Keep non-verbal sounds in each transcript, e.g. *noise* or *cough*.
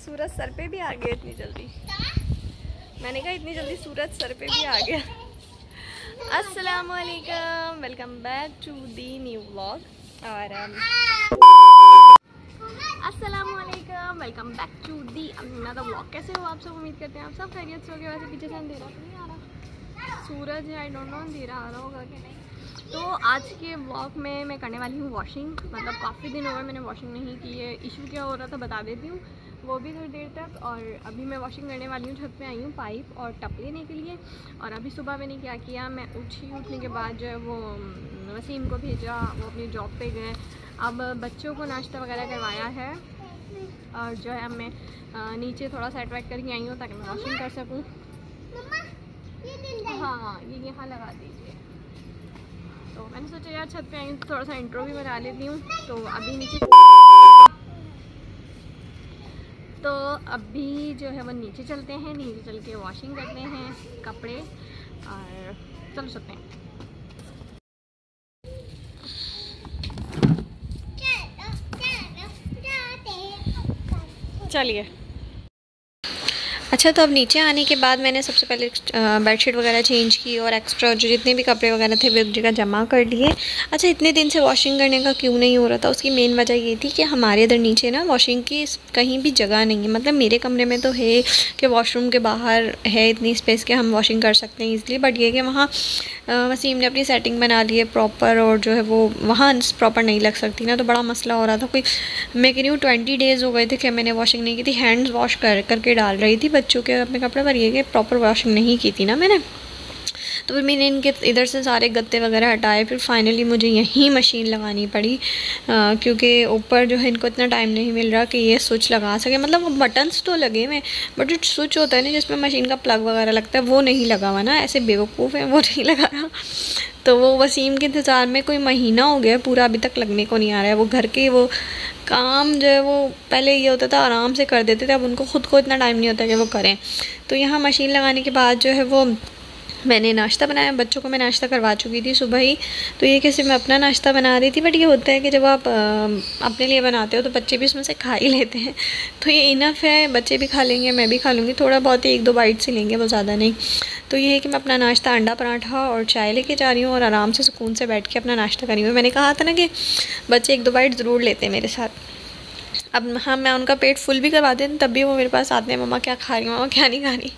सूरज sir पे भी आ गया इतनी जल्दी। मैंने कहा इतनी जल्दी सूरज सर पे भी आ गया। अस्सलाम वालेकुम welcome back to the new vlog और अस्सलाम वालेकुम welcome back to the another vlog कैसे हो आप सब? उम्मीद करते हैं आप सब खैरियत से हो गए वैसे पीछे से अंधेरा तो नहीं आ रहा। सूरज है आई डोंट नो अंधेरा आ रहा होगा कि नहीं। तो आज के व्लॉग में मैं करने वाली हूँ वॉशिंग मतलब काफ़ी दिन हो गए मैंने वॉशिंग नहीं की है इशू क्या हो रहा था बता देती हूँ। वो भी थोड़ी देर तक और अभी मैं वॉशिंग करने वाली हूँ छत पे आई हूँ पाइप और टप लेने के लिए। और अभी सुबह मैंने क्या किया मैं उठी उठने के बाद जो है वो वसीम को भेजा वो अपनी जॉब पे गए। अब बच्चों को नाश्ता वगैरह करवाया है और जो है अब मैं नीचे थोड़ा सेट वेट करके आई हूँ ताकि मैं वॉशिंग कर सकूँ। हाँ। ये यहाँ लगा दीजिए। तो मैंने सोचा यार छत पे आई हूँ थोड़ा सा इंट्रो भी बना लेती हूँ। तो अभी नीचे तो अभी जो है वो नीचे चलते हैं नीचे चल के वॉशिंग करते हैं कपड़े और चल सकते हैं। चलिए। अच्छा तो अब नीचे आने के बाद मैंने सबसे पहले बेडशीट वगैरह चेंज की और एक्स्ट्रा जो जितने भी कपड़े वगैरह थे, वो जगह जमा कर लिए। अच्छा इतने दिन से वॉशिंग करने का क्यों नहीं हो रहा था? उसकी मेन वजह ये थी कि हमारे इधर नीचे ना वॉशिंग की कहीं भी जगह नहीं है। मतलब मेरे कमरे में तो है कि वॉशरूम के बाहर है इतनी स्पेस के हम वॉशिंग कर सकते हैं इसलिए बट ये कि वहाँ वसीम ने अपनी सेटिंग बना ली है प्रॉपर और जो है वो वहाँ प्रॉपर नहीं लग सकती ना तो बड़ा मसला हो रहा था। कोई, मैं कह रही हूँ ट्वेंटी डेज़ हो गए थे कि मैंने वॉशिंग नहीं की थी। हैंड्स वॉश कर, करके डाल रही थी बच्चों के अपने कपड़े पर ये प्रॉपर वॉशिंग नहीं की थी ना मैंने? तो फिर मैंने इनके इधर से सारे गत्ते वगैरह हटाए, फिर फाइनली मुझे यहीं मशीन लगानी पड़ी क्योंकि ऊपर जो है इनको इतना टाइम नहीं मिल रहा कि ये स्विच लगा सके। मतलब बटन्स तो लगे हुए बट जो स्विच होता है ना जिसमें मशीन का प्लग वगैरह लगता है, वो नहीं लगा हुआ ना, ऐसे बेवकूफ़ है, वो नहीं लगा रहा। तो वो वसीम के इंतज़ार में कोई महीना हो गया, पूरा अभी तक लगने को नहीं आ रहा है। वो घर के वो काम जो है वो पहले ये होता था, आराम से कर देते थे, अब उनको ख़ुद को इतना टाइम नहीं होता कि वो करें। तो यहाँ मशीन लगाने के बाद जो है वो मैंने नाश्ता बनाया, बच्चों को मैं नाश्ता करवा चुकी थी सुबह ही। तो ये कैसे मैं अपना नाश्ता बना रही थी बट ये होता है कि जब आप अपने लिए बनाते हो तो बच्चे भी उसमें से खा ही लेते हैं। तो ये इनफ है, बच्चे भी खा लेंगे, मैं भी खा लूँगी, थोड़ा बहुत ही एक दो बाइट से लेंगे, वो ज़्यादा नहीं। तो ये है कि मैं अपना नाश्ता अंडा पराठा और चाय लेके जा रही हूँ और आराम से सुकून से बैठ के अपना नाश्ता करी हूँ। मैंने कहा था ना कि बच्चे एक दो बाइट ज़रूर लेते हैं मेरे साथ। अब हाँ मैं उनका पेट फुल भी करवा देती तब भी वो मेरे पास आते हैं, मम्मा, क्या खा रही मम्मा, क्या नहीं खा रही?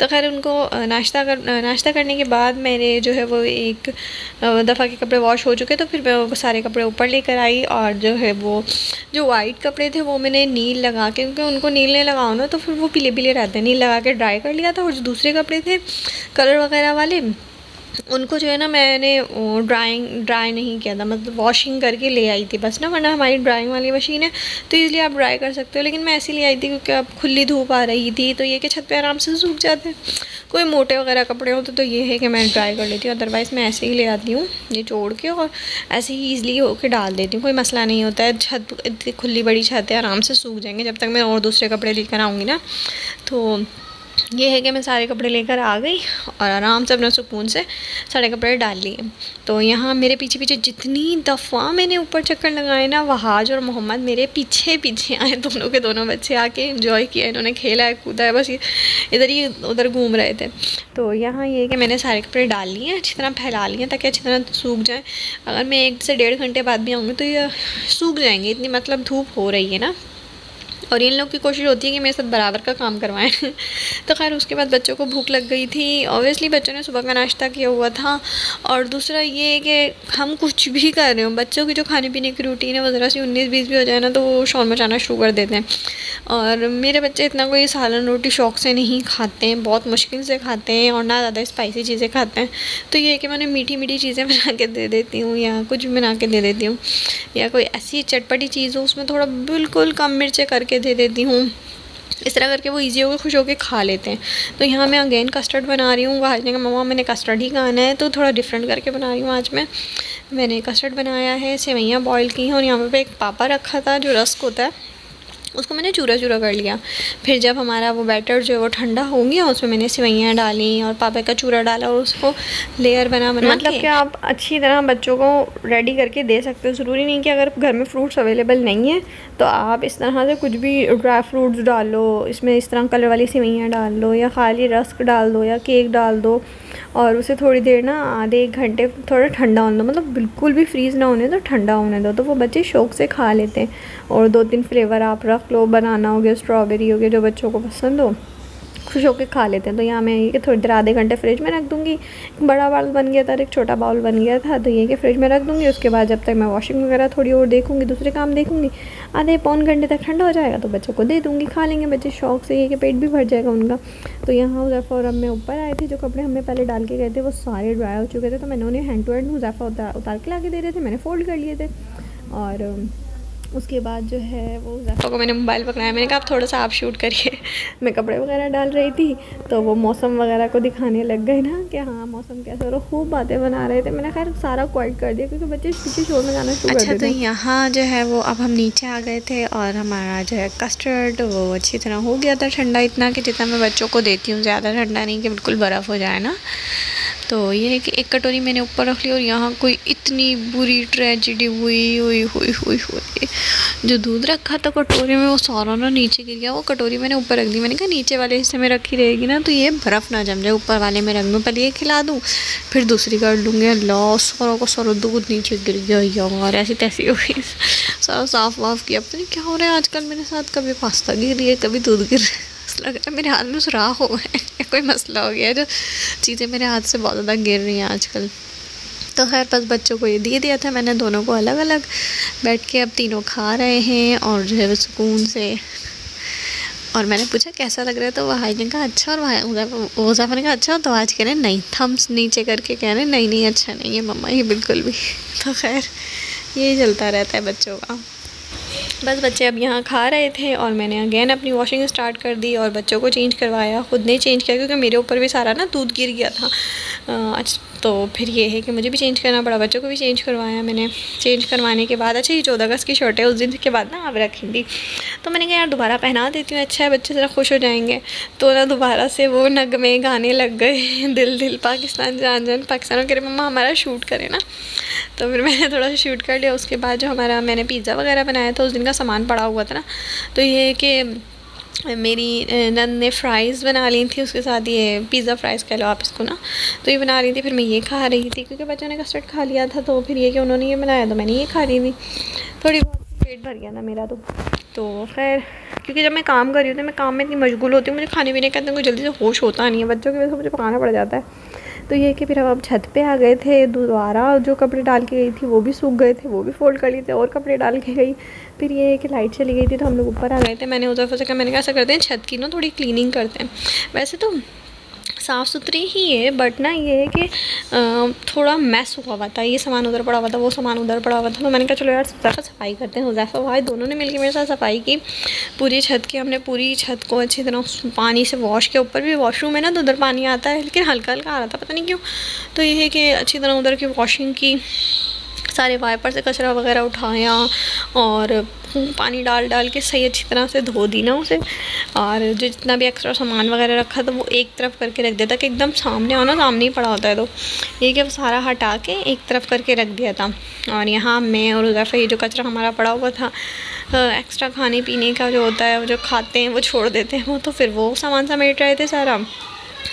तो खैर उनको नाश्ता कर नाश्ता करने के बाद मेरे जो है वो एक दफ़ा के कपड़े वॉश हो चुके तो फिर मैं वो सारे कपड़े ऊपर लेकर आई और जो है वो, जो वाइट कपड़े थे, वो मैंने नील लगा के, क्योंकि उनको नील नहीं लगाओ ना तो फिर वो पीले पीले रहते हैं। नील लगा के ड्राई कर लिया था और जो दूसरे कपड़े थे कलर वगैरह वाले उनको जो है ना मैंने ड्राइंग ड्राई नहीं किया था मतलब वॉशिंग करके ले आई थी बस ना, वरना हमारी ड्राइंग वाली मशीन है तो इसलिए आप ड्राई कर सकते हो, लेकिन मैं ऐसी ले आई थी क्योंकि अब खुली धूप आ रही थी तो ये कि छत पे आराम से सूख जाते हैं। कोई मोटे वगैरह कपड़े होते तो ये है कि मैं ड्राई कर लेती हूँ अदरवाइज़ मैं ऐसे ही ले आती हूँ, ये जोड़ के और ऐसे ही ईज़िली होकर डाल देती हूँ, कोई मसला नहीं होता है, छत इतनी खुली बड़ी छत है, आराम से सूख जाएँगे, जब तक मैं और दूसरे कपड़े लेकर आऊँगी ना तो ये है कि मैं सारे कपड़े लेकर आ गई और आराम से अपना सुकून से सारे कपड़े डाल लिए। तो यहाँ मेरे पीछे पीछे जितनी दफ़ा मैंने ऊपर चक्कर लगाए ना वहाज और मोहम्मद मेरे पीछे पीछे आए। दोनों के दोनों बच्चे आके इन्जॉय किया इन्होंने खेला है, कूदा है, बस इधर ही उधर घूम रहे थे। तो यहाँ ये कि मैंने सारे कपड़े डाल लिए, अच्छी तरह फैला लिए ताकि अच्छी तरह सूख जाए। अगर मैं एक से डेढ़ घंटे बाद भी आऊँगी तो ये सूख जाएँगे, इतनी मतलब धूप हो रही है ना। और इन लोग की कोशिश होती है कि मेरे साथ बराबर का काम करवाएँ। *laughs* तो खैर, उसके बाद बच्चों को भूख लग गई थी। ऑब्वियसली बच्चों ने सुबह का नाश्ता किया हुआ था। और दूसरा ये कि हम कुछ भी कर रहे हो, बच्चों की जो खाने पीने की रूटीन है, वो ज़रा सी उन्नीस बीस भी हो जाए ना तो वो शौर मचाना शुरू कर देते हैं। और मेरे बच्चे इतना कोई सालन रोटी शौक से नहीं खाते हैं, बहुत मुश्किल से खाते हैं और ना ज़्यादा स्पाइसी चीज़ें खाते हैं। तो ये है कि मैंने मीठी मीठी चीज़ें *laughs* बना के दे देती हूँ या कुछ बना के दे देती हूँ। या कोई ऐसी चटपटी चीज़ हो, उसमें थोड़ा बिल्कुल कम मिर्चें करके दे देती हूँ। इस तरह करके वो इजी होकर खुश होकर खा लेते हैं। तो यहाँ मैं अगेन कस्टर्ड बना रही हूँ। वहाँ जगह मम्मा, मैंने कस्टर्ड ही खाना है। तो थोड़ा डिफरेंट करके बना रही हूँ आज मैं। मैंने कस्टर्ड बनाया है सेवैयाँ बॉयल की हैं और यहाँ पर एक पापा रखा था जो रस्क होता है। उसको मैंने चूरा चूरा कर लिया। फिर जब हमारा वो बैटर जो है वो ठंडा हो गया उसमें मैंने सिवैयाँ डाली और पापा का चूरा डाला और उसको लेयर बना बना मतलब कि। आप अच्छी तरह बच्चों को रेडी करके दे सकते हो। ज़रूरी नहीं कि अगर घर में फ्रूट्स अवेलेबल नहीं है तो आप इस तरह से कुछ भी ड्राई फ्रूट्स डाल लो इसमें इस तरह कलर वाली सिवैयाँ डाल लो या खाली रस्क डाल दो या केक डाल दो और उसे थोड़ी देर ना आधे एक घंटे थोड़ा ठंडा होने दो। मतलब बिल्कुल भी फ्रीज़ ना होने दो ठंडा होने दो। तो वो बच्चे शौक से खा लेते हैं और दो तीन फ्लेवर आप रख लो बनाना हो गया स्ट्रॉबेरी हो गया, जो बच्चों को पसंद हो, खुश होकर खा लेते हैं। तो यहाँ मैं ये थोड़ी देर, आधे घंटे फ्रिज में रख दूँगी। एक बड़ा बाउल बन गया था, एक छोटा बाउल बन गया था तो ये कि फ्रिज में रख दूँगी। उसके बाद जब तक मैं वॉशिंग वगैरह थोड़ी और देखूँगी, दूसरे काम देखूँगी, आधे पौन घंटे तक ठंडा हो जाएगा तो बच्चों को दे दूँगी, खा लेंगे बच्चे। शौक से ये कि पेट भी भर जाएगा उनका। तो यहाँ हुजैफ़ा और अब मैं ऊपर आए थे, जो कपड़े हमें पहले डाल के गए थे, वो सारे ड्राई हो चुके थे तो मैंने उन्हें हैंड टू हैंड हुजैफ़ा उतार के ला के दे रहे थे, मैंने फ़ोल्ड कर लिए थे। और उसके बाद जो है वो जैफ़ा को मैंने मोबाइल पकड़ाया। मैंने कहा आप थोड़ा सा आप शूट करिए। *laughs* मैं कपड़े वगैरह डाल रही थी तो वो मौसम वगैरह को दिखाने लग गए ना कि हाँ मौसम कैसा और खूब बातें बना रहे थे। मैंने खैर सारा क्वाइट कर दिया क्योंकि बच्चे पीछे शोर में जाना शुरू अच्छा तो यहाँ जो है वो अब हम नीचे आ गए थे और हमारा जो है कस्टर्ड वो अच्छी तरह हो गया था ठंडा इतना कि जितना मैं बच्चों को देती हूँ ज़्यादा ठंडा नहीं कि बिल्कुल बर्फ़ हो जाए ना। तो ये है कि एक कटोरी मैंने ऊपर रख ली और यहाँ कोई इतनी बुरी ट्रेजिडी हुई हुई हुई हुई हुई। जो दूध रखा था कटोरी में, वो सारा ना नीचे गिर गया। वो कटोरी मैंने ऊपर रख दी। मैंने कहा नीचे वाले हिस्से में रखी रहेगी ना तो ये बर्फ़ ना जम जाए। ऊपर वाले में रख दूँ पहले ये खिला दूँ, फिर दूसरी कर लूँगी। अल्लाह, सारा को सारा दूध नीचे गिर गया यार। ऐसी तैसी हो गई। सारा साफ़ वाफ़ किया। पता नहीं क्या हो रहा है आजकल मेरे साथ। कभी पास्ता गिर रही है, कभी दूध गिर रहा है। लग रहा है। मेरे हाथ में सुराख हो गए *laughs* कोई मसला हो गया जो चीज़ें मेरे हाथ से बहुत ज़्यादा गिर रही हैं आजकल। तो खैर, बस बच्चों को ये दे दिया था मैंने। दोनों को अलग अलग बैठ के अब तीनों खा रहे हैं और जो है सुकून से। और मैंने पूछा, कैसा लग रहा है? तो भाई ने कहा अच्छा। और वो जाफ़र ने कहा अच्छा। तो आज कह रहे नहीं, थम्स नीचे करके कह रहे नहीं नहीं अच्छा नहीं है मम्मा, ये बिल्कुल भी। *laughs* तो खैर यही चलता रहता है बच्चों का। बस बच्चे अब यहाँ खा रहे थे और मैंने अगेन अपनी वॉशिंग स्टार्ट कर दी और बच्चों को चेंज करवाया, ख़ुद ने चेंज किया क्योंकि मेरे ऊपर भी सारा ना दूध गिर गया था। आज तो फिर ये है कि मुझे भी चेंज करना पड़ा, बच्चों को भी चेंज करवाया मैंने। चेंज करवाने के बाद अच्छा ये चौदह अगस्त की शर्ट है, उस दिन के बाद ना आप रखेंगी। तो मैंने कहा, यार, दोबारा पहना देती हूँ अच्छा है, बच्चे ज़रा खुश हो जाएँगे। तो ना दोबारा से वो नगमे गाने लग गए, *laughs* दिल दिल, पाकिस्तान, जान जान, पाकिस्तान। कह रहे, मम्मा, हमारा शूट करें ना। तो फिर मैंने *laughs* थोड़ा सा शूट कर लिया। उसके बाद जो हमारा, मैंने पिज़्ज़ा वगैरह बनाया था, उस दिन का सामान पड़ा हुआ था ना। तो ये कि मेरी नंद ने फ्राइज़ बना ली थी, उसके साथ ये पिज़्ज़ा फ्राइज़ कह लो आप इसको ना। तो ये बना रही थी, फिर मैं ये खा रही थी, क्योंकि बच्चों ने कस्टर्ड खा लिया था तो फिर ये कि उन्होंने ये बनाया तो मैंने ये खा ली थी। थोड़ी बहुत पेट भर गया था मेरा तो। तो खैर, क्योंकि जब मैं काम कर रही हूँ तो मैं काम में इतनी मशगूल होती हूँ, मुझे खाने पीने के अंदर कोई जल्दी से होश होता नहीं है, बच्चों की वजह से मुझे पकाना पड़ जाता है। तो ये कि फिर हम अब छत पे आ गए थे, दोबारा जो कपड़े डाल के गई थी वो भी सूख गए थे, वो भी फोल्ड कर लिए थे, और कपड़े डाल के गई। फिर ये कि लाइट चली गई थी तो हम लोग ऊपर आ गए थे, मैंने उधर से कहा मैंने कहा ऐसा करते हैं, छत की ना थोड़ी क्लीनिंग करते हैं। वैसे तो साफ़ सुथरी ही है बट ना ये है कि थोड़ा मैस हुआ हुआ था, ये सामान उधर पड़ा हुआ था, वो सामान उधर पड़ा हुआ था। तो मैंने कहा, चलो यार ज़्यादा सफ़ाई करते हैं। हुजैफ़ा भाई दोनों ने मिलकर मेरे साथ सफ़ाई की। पूरी छत की, हमने पूरी छत को अच्छी तरह पानी से वॉश किया। ऊपर भी वॉशरूम है ना तो उधर पानी आता है, लेकिन हल्का हल्का आ रहा था, पता नहीं क्यों। तो ये है कि अच्छी तरह उधर की वॉशिंग की। सारे वाइपर से कचरा वगैरह उठाया और पानी डाल डाल के सही अच्छी तरह से धो दी ना उसे। और जो जितना भी एक्स्ट्रा सामान वगैरह रखा था वो एक तरफ़ करके रख दिया था कि एकदम सामने आना सामने ही पड़ा होता है तो। ये कि सारा हटा के एक तरफ़ करके रख दिया था। और यहाँ मैं और उधर ये जो कचरा हमारा पड़ा हुआ था एक्स्ट्रा खाने पीने का जो होता है, वो जो खाते हैं, वो छोड़ देते हैं, वो तो फिर वो सामान समेट रहे थे सारा।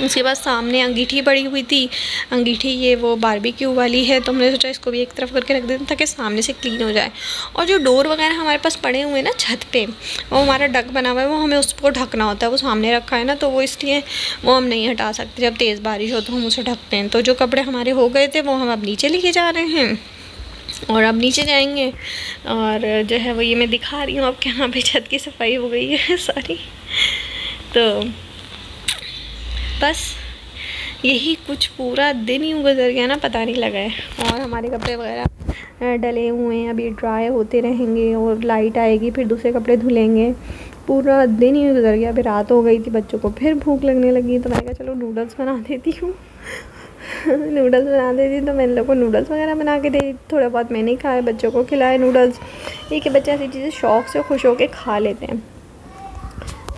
उसके बाद सामने अंगीठी पड़ी हुई थी। अंगीठी ये वो बारबेक्यू वाली है तो हमने सोचा इसको भी एक तरफ़ करके रख देते ताकि सामने से क्लीन हो जाए। और जो डोर वगैरह हमारे पास पड़े हुए हैं ना छत पे, वो हमारा डक बना हुआ है, वो हमें उसको ढकना होता है, वो सामने रखा है ना तो वो इसलिए वो हम नहीं हटा सकते। जब तेज़ बारिश हो तो हम उसे ढकते हैं। तो जो कपड़े हमारे हो गए थे, वो हम अब नीचे लेके जा रहे हैं। और अब नीचे जाएँगे। और जो है वो ये मैं दिखा रही हूँ, अब यहाँ पे छत की सफ़ाई हो गई है *laughs* सारी तो बस यही कुछ पूरा दिन ही गुजर गया ना, पता नहीं लगा है। और हमारे कपड़े वगैरह डले हुए हैं, अभी ड्राई होते रहेंगे और लाइट आएगी, फिर दूसरे कपड़े धुलेंगे। पूरा दिन ही गुजर गया अभी रात हो गई थी बच्चों को, फिर भूख लगने लगी तो मैंने कहा चलो नूडल्स बना देती हूँ। *laughs* नूडल्स बना देती तो मैंने लोगों को नूडल्स वगैरह बना के दे, थोड़ा बहुत मैंने खाए बच्चों को खिलाए नूडल्स ये कि बच्चे ऐसी चीज़ें शौक़ से खुश होकर खा लेते हैं।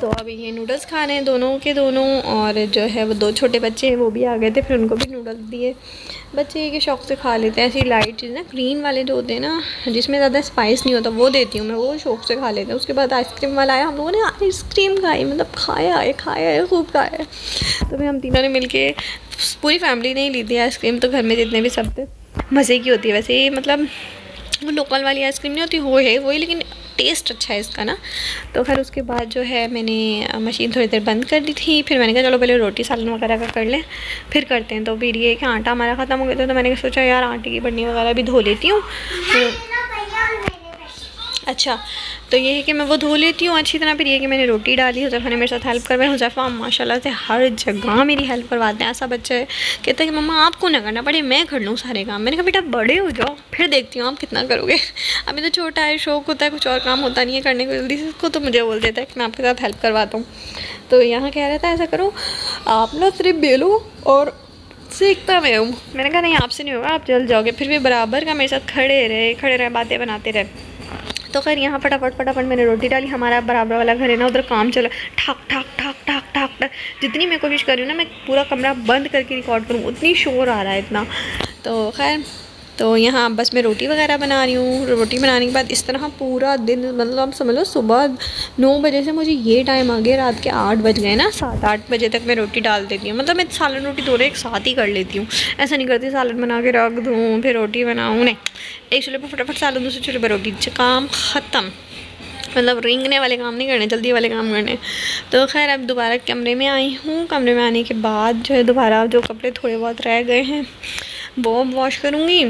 तो अभी ये नूडल्स खा रहे हैं दोनों के दोनों और जो है वो दो छोटे बच्चे हैं, वो भी आ गए थे, फिर उनको भी नूडल्स दिए। बच्चे ये के शौक से खा लेते हैं, ऐसी लाइट चीज़ ना ग्रीन वाले जो होते हैं ना, जिसमें ज़्यादा स्पाइस नहीं होता, वो देती हूँ मैं, वो शौक से खा लेते हैं। उसके बाद आइसक्रीम वाला आया, हम लोगों ने आइसक्रीम खाई मतलब खाया है खाया है, खूब खाया है। तो फिर हम तीनों ने मिल पूरी फैमिली ने ही ली थी आइसक्रीम तो घर में जितने भी सब थे, मज़े की होती है। वैसे मतलब वो लोकल वाली आइसक्रीम नहीं होती, वो है वही लेकिन टेस्ट अच्छा है इसका ना। तो फिर उसके बाद जो है मैंने मशीन थोड़ी देर बंद कर दी थी। फिर मैंने कहा, चलो पहले रोटी सालन वगैरह का कर लें, फिर करते हैं। तो फिर ये कि आटा हमारा ख़त्म हो गया था तो मैंने सोचा, यार, आटे की बढ़नी वगैरह भी धो लेती हूँ। तो अच्छा तो ये है कि मैं वो धो लेती हूँ अच्छी तरह, फिर ये कि मैंने रोटी डाली हुजैफ़ा ने मेरे साथ हेल्प करवाई हुजैफ़ा माशाल्लाह से हर जगह मेरी हेल्प करवाते हैं ऐसा बच्चा है, कहता है कि मम्मा आपको ना करना पड़े, मैं कर लूँ सारे काम। मैंने कहा, बेटा बड़े हो जाओ, फिर देखती हूँ आप कितना करोगे। अभी तो छोटा है, शौक होता है, कुछ और काम होता नहीं है करने को जल्दी से, उसको तो मुझे बोल देता है कि मैं आपके साथ हेल्प करवाता हूँ। तो यहाँ कह रहा था, ऐसा करो, आप ना सिर्फ़ बेलो और सीखता मैं हूँ। मैंने कहा, नहीं, आपसे नहीं होगा, आप जल जाओगे, फिर भी बराबर का मेरे साथ खड़े रहे खड़े रहे, बातें बनाते रहे। तो खैर यहाँ फटाफट फटाफट मैंने रोटी डाली, हमारा बराबर वाला घर है ना, उधर काम चला। ठाक ठाक ठाक ठाक ठाक ठाक। जितनी मैं कोशिश कर रही हूँ ना, मैं पूरा कमरा बंद करके रिकॉर्ड करूँ, उतनी शोर आ रहा है इतना। तो खैर तो यहाँ बस मैं रोटी वगैरह बना रही हूँ। रोटी बनाने के बाद इस तरह पूरा दिन मतलब आप समझ लो सुबह नौ बजे से मुझे ये टाइम आ गया, रात के आठ बज गए ना, सात आठ बजे तक मैं रोटी डाल देती हूँ। मतलब मैं सालन रोटी दोनों एक साथ ही कर लेती हूँ। ऐसा नहीं करती सालन बना के रख दूँ, फिर रोटी बनाऊँ, नहीं। एक चूल्हे पर फटाफट सालन, दूसरे चूल्हे पर रोटी। काम ख़त्म। मतलब रेंगने वाले काम नहीं करने, जल्दी वाले काम करने। तो खैर, अब दोबारा कमरे में आई हूँ। कमरे में आने के बाद जो है, दोबारा जो कपड़े थोड़े बहुत रह गए हैं। वो वॉश करूँगी।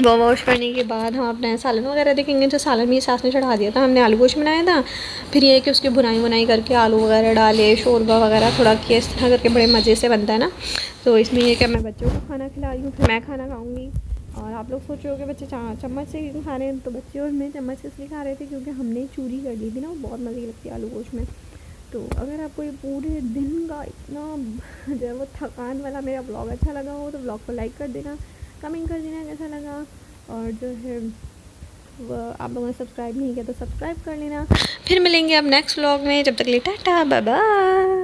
वो वॉश करने के बाद हम अपना सालन वगैरह देखेंगे, जो सालन में सास ने चढ़ा दिया था, हमने आलू गोश बनाया था। फिर ये कि उसकी बुनाई बुनाई करके आलू वगैरह डाले, शोरबा वगैरह थोड़ा किया, इस तरह करके बड़े मज़े से बनता है ना। तो इसमें यह कि मैं बच्चों को खाना खिला रही हूँ, फिर मैं खाना खाऊँगी। और आप लोग सोच रहे हो कि बच्चे चम्मच से खा रहे हैं? तो बच्चे और मैं चम्मच से इसलिए खा रहे थे क्योंकि हमने चूरी कर ली थी ना, वो बहुत मज़े लगती है आलू गोश में। तो अगर आपको ये पूरे दिन का इतना जो है वो थकान वाला मेरा ब्लॉग अच्छा लगा हो तो ब्लॉग को लाइक कर देना कमेंट कर देना कैसा लगा, और जो है आप लोगों ने सब्सक्राइब नहीं किया तो सब्सक्राइब कर लेना। फिर मिलेंगे आप नेक्स्ट व्लॉग में, जब तक ले टाटा बाय बाय